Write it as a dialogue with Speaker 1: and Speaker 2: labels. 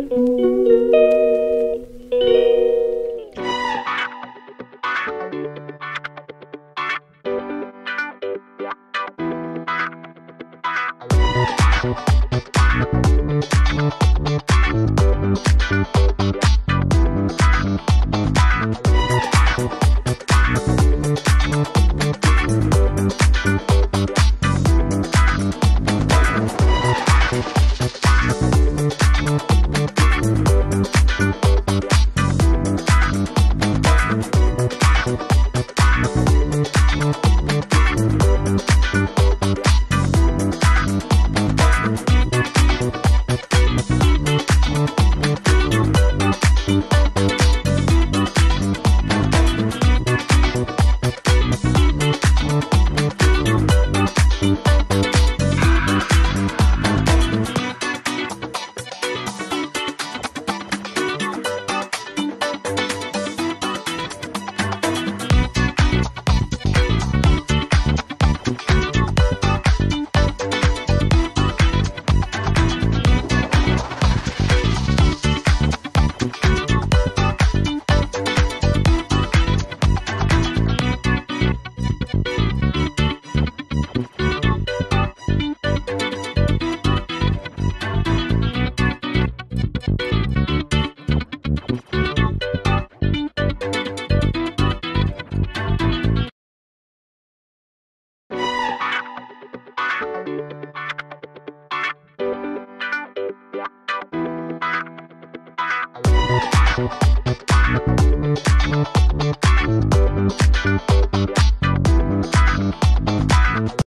Speaker 1: Thank
Speaker 2: Thank you.